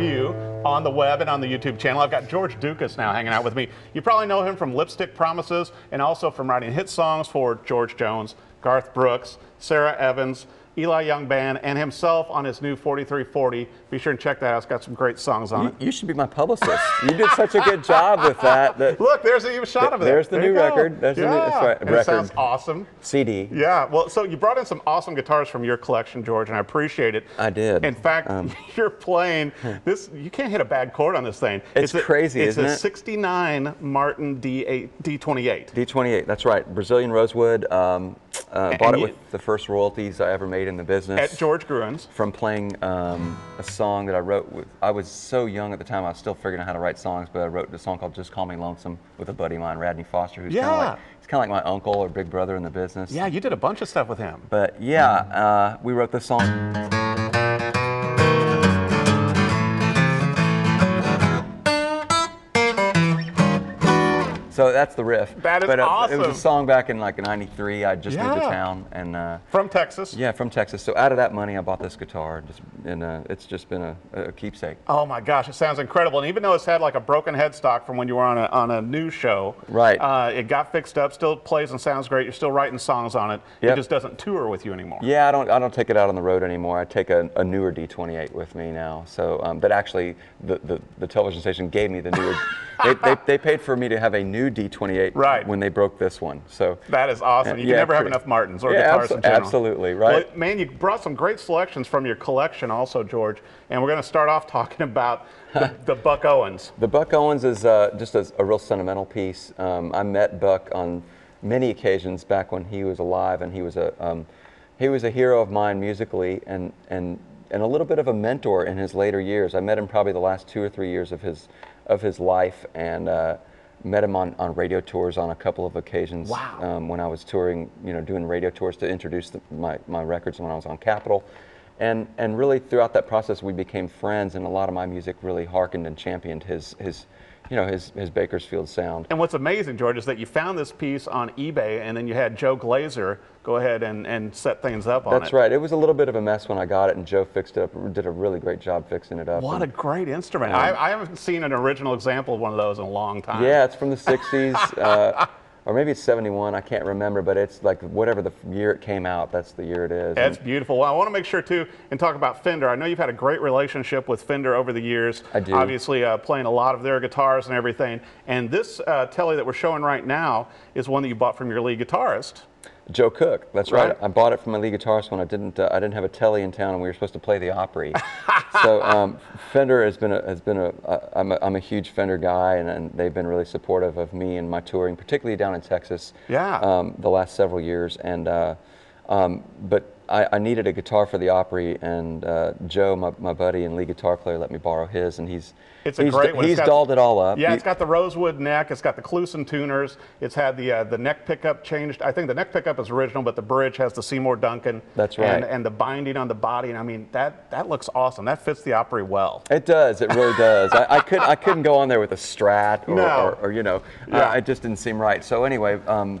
review on the web and on the YouTube channel. I've got George Ducas now hanging out with me. You probably know him from Lipstick Promises and also from writing hit songs for George Jones, Garth Brooks, Sara Evans, Eli Young Band, and himself on his new 4340. Be sure and check that out. It's got some great songs on You, it. you should be my publicist. You did such a good job with that. that Look, there's a shot of it. There's the There new record. There's the yeah. new- that's right, And It sounds awesome. CD. Yeah, well, so you brought in some awesome guitars from your collection, George, and I appreciate it. I did. In fact, Um, you're playing this. You can't hit a bad chord on this thing. It's a, crazy, It's isn't it? It's a '69 Martin D8 D28. D28, that's right. Brazilian rosewood. Um, uh, bought it with the first royalties I ever made in the business. At George Gruhn's. From playing um, a song that I wrote with, I was so young at the time, I was still figuring out how to write songs, but I wrote a song called Just Call Me Lonesome with a buddy of mine, Radney Foster, who's kind Yeah. of like, he's kind of like my uncle or big brother in the business. Yeah, you did a bunch of stuff with him. But yeah, uh, we wrote this song. So that's the riff. That is but, uh, It was a song back in like '93. I just moved to town, and uh, From Texas. yeah, from Texas. So out of that money, I bought this guitar, just, and uh, it's just been a, a keepsake. Oh my gosh, it sounds incredible. And even though it's had like a broken headstock from when you were on a, on a news show, Right. Uh, it got fixed up, still plays and sounds great. You're still writing songs on it. It just doesn't tour with you anymore. Yeah, I don't. I don't take it out on the road anymore. I take a, a newer D28 with me now. So um, that actually, the, the, the television station gave me the newer. they, they, they paid for me to have a new D28 Right. when they broke this one. So That is awesome. You Yeah, can never have enough Martins or Yeah, guitars abso- in general. absolutely, right. Well, man, you brought some great selections from your collection also, George. And we're going to start off talking about the, the Buck Owens. The Buck Owens is uh, just a, a real sentimental piece. Um, I met Buck on many occasions back when he was alive, and he was a um, he was a hero of mine musically, and and and a little bit of a mentor in his later years. I met him probably the last two or three years of his of his life, and. Uh, Met him on, on radio tours on a couple of occasions Wow. um, when I was touring, you know, doing radio tours to introduce the, my, my records when I was on Capitol. And, and really throughout that process, we became friends, and a lot of my music really hearkened and championed his, his, you know, his, his Bakersfield sound. And what's amazing, George, is that you found this piece on eBay and then you had Joe Glaser go ahead and, and set things up on That's it. That's right. It was a little bit of a mess when I got it, and Joe fixed it up. Did a really great job fixing it up. What a And- great instrument. I, I haven't seen an original example of one of those in a long time. yeah, it's from the '60s, uh, or maybe it's '71. I can't remember, but it's like whatever the year it came out. That's the year it is. That's And- beautiful. Well, I want to make sure too, and talk about Fender. I know you've had a great relationship with Fender over the years. I do. Obviously, uh, playing a lot of their guitars and everything. And this uh, telly that we're showing right now is one that you bought from your lead guitarist. Joe Cook. That's right. Right. I bought it from my lead guitarist when I didn't. Uh, I didn't have a telly in town, and we were supposed to play the Opry. so um, Fender has been a, has been a. Uh, I'm a. I'm a huge Fender guy, and, and they've been really supportive of me and my touring, particularly down in Texas. Yeah. Um, the last several years, and uh, um, but I, I needed a guitar for the Opry, and uh, Joe, my, my buddy and lead guitar player, let me borrow his, and he's. It's a he's, great one. He's got- dolled it all up. Yeah, it's got the rosewood neck. It's got the Kluson tuners. It's had the uh, the neck pickup changed. I think the neck pickup is original, but the bridge has the Seymour Duncan. That's right. and the binding on the body. And I mean, that that looks awesome. That fits the Opry well. It does. It really does. I, I couldn't. I couldn't go on there with a Strat or, No. or, or, you know, Yeah. uh, it just didn't seem right. So anyway, um,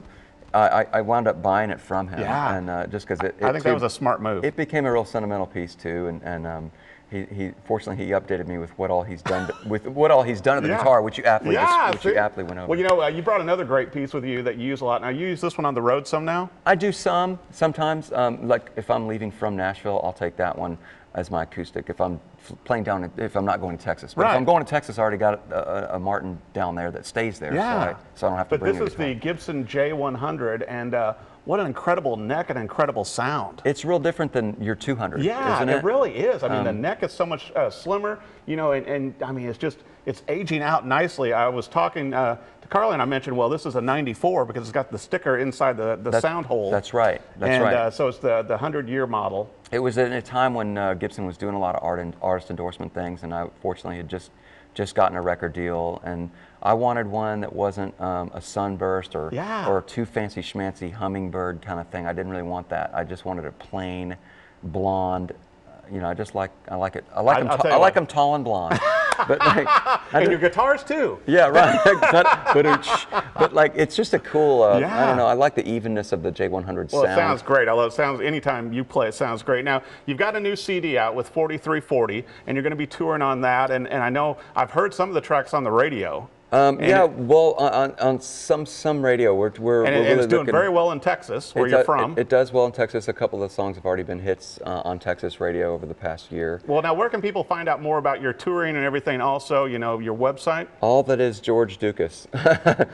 I, I- I wound up buying it from him. Yeah. And uh, just because it, I it think that was a smart move. It became a real sentimental piece too, and and. Um, he, he fortunately he updated me with what all he's done to- with what all he's done to the Yeah. guitar, which you aptly yeah, which you aptly went over. Well, you know, uh, you brought another great piece with you that you use a lot. Now, you use this one on the road some now? I do some sometimes. Um, like if I'm leaving from Nashville, I'll take that one as my acoustic. If I'm playing down, in- if I'm not going to Texas, but Right. if I'm going to Texas, I already got a, a, a Martin down there that stays there, so, I, so I don't have to But bring this is the Gibson J100, and uh, what an incredible neck and incredible sound. It's real different than your 200, Yeah, isn't it? it? really is. I mean, the Um, neck is so much uh, slimmer, you know, and, and I mean, it's just, it's aging out nicely. I was talking uh, Carly and I mentioned, well, this is a 94 because it's got the sticker inside the, the That's- sound hole. that's right, that's and, right. Uh, so it's the, the 100 year model. It was in a time when uh, Gibson was doing a lot of art and artist endorsement things, and I fortunately had just just gotten a record deal, and I wanted one that wasn't um, a sunburst or Yeah. or too fancy schmancy hummingbird kind of thing. I didn't really want that. I just wanted a plain blonde. uh, You know, I just like I like it. I like I- them. I'll ta- tell I you like what. them tall and blonde. but like, and your guitars too. yeah, right. but, but, like, it's just a cool. Uh, I don't know. I like the evenness of the J100 Well, sound. it sounds great. I love it. Sounds anytime you play, it sounds great. Now you've got a new CD out with 4340, and you're going to be touring on that. And, and I know I've heard some of the tracks on the radio. Um, yeah, it- well, on, on- some some radio, we're we're, and, we're really and it's doing looking, very well in Texas, where you're do- from. It, it does well in Texas. A couple of the songs have already been hits uh, on Texas radio over the past year. well, now where can people find out more about your touring and everything? Also, you know, your website. All that is George Ducas.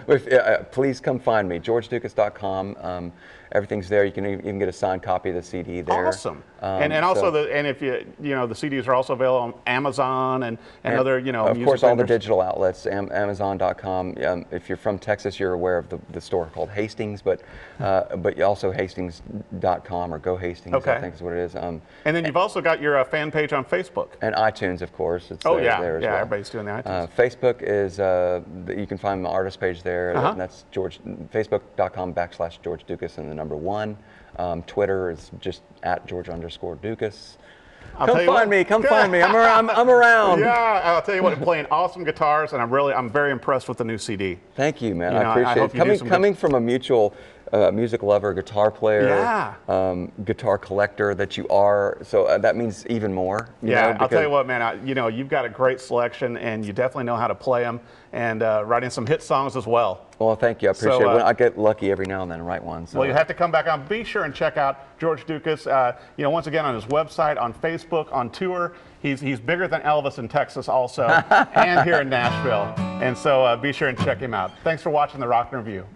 If- uh, please come find me, georgeducas.com. Um, everything's there. You can even get a signed copy of the CD there. Awesome. Um, and and also so- the and if you you know the CDs are also available on Amazon and, and, other you know of course all the digital outlets am, amazon.com um, if you're from texas you're aware of the, the store called hastings but uh, but also hastings.com or go hastings Okay. i think is what it is um, And then you've also got your uh, fan page on Facebook. and itunes of course it's Oh there, yeah, there as yeah. well. Everybody's doing the iTunes. uh, Facebook is uh, you can find my artist page there. Uh-huh. and That's George Facebook.com backslash George Ducas and the number one. Um, Twitter is just at George underscore Ducas. I'll come find what. me. Come find me. I'm around. I'm, I'm around. Yeah, I'll tell you what, I'm playing awesome guitars, and I'm really, I'm very impressed with the new CD. Thank you, man. You know, I I appreciate hope it. Coming, coming from a mutual uh, music lover, guitar player, Yeah. um, guitar collector that you are, so uh, that means even more. you Yeah, know, I'll tell you what, man. I, you know, you've got a great selection, and you definitely know how to play them, and uh, writing some hit songs as well. Well, thank you. I appreciate it. uh, Well, I get lucky every now and then to write one. So. Well, you have to come back on. Be sure and check out George Ducas. Uh, you know, once again on his website, on Facebook, on tour. He's he's bigger than Elvis in Texas, also, and here in Nashville. And so uh, be sure and check him out. Thanks for watching the Rock and Review.